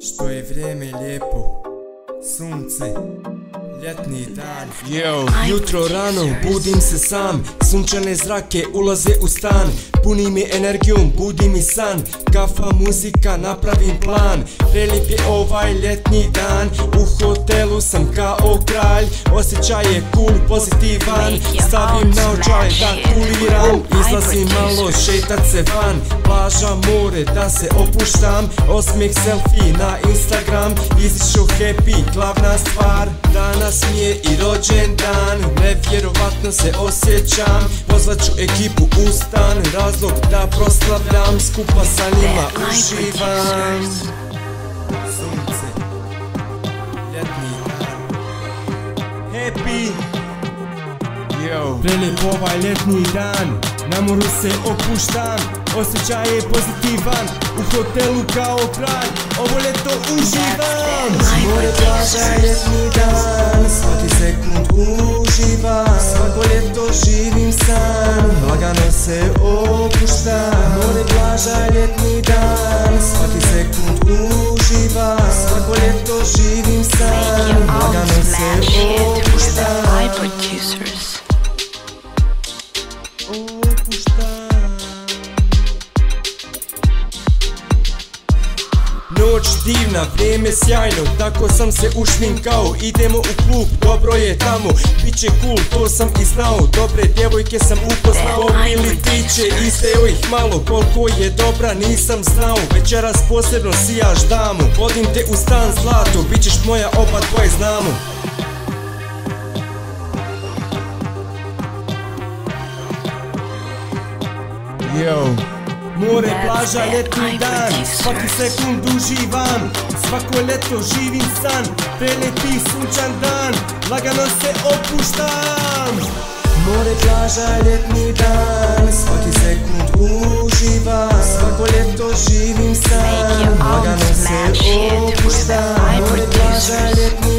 Što je vrijeme lijepo, sunce, ljetni dan. Yo, jutro rano, budim se sam Sunčane zrake ulaze u stan. Puni mi energijom, budi mi san Kafa, muzika, napravim plan. Prelijep je ovaj ljetni dan U hotelu sam kao kralj. Osjećaj je cool, pozitivan Stavim naočale da kuliram Izlazim malo, šetat se van. Plaža, more, da se opuštam. Osmijeh, selfie na Instagram Izišao happy, glavna stvar Danas mi je i rođen dan Nevjerovatno se osjećam. Pozvat ću ekipu u stan. Razlog da proslavljam. Skupa sa njima uživam. Sunce, ljetni Happy. Yo. Prelijep ovaj ljetni dan. Na moru se opuštam. Osjećaj je pozitivan. U hotelu kao kralj Ovo ljeto uživam. More, plaža, ljetni uživam Svako ljeto živim san Lagano se opuštam. More, plaža, ljetni dan. Svaki sekund uživam Svako ljeto živim san Make your own Lagano se with opuštam Noć divna, vrijeme sjajno, tako sam se ušminkao. Idemo u klub, dobro je tamo, bit će cool, to sam i znao. Dobre djevojke sam upoznao, ili tiče, isteo ih malo Koliko je dobra nisam znao, večeras posebno sijaš damu Vodim te u stan zlato, bit ćeš moja oba dvoje znamo. Yo More, plaža, ljetni dan. Svaki sekund uživam. Svako ljeto živim san. Prelijepi sunčan dan. Lagano se opuštam. More, plaža, ljetni dan. Svaki sekund uživam. Svako ljeto živim san. Lagano se opuštam. More, plaža, ljetni dan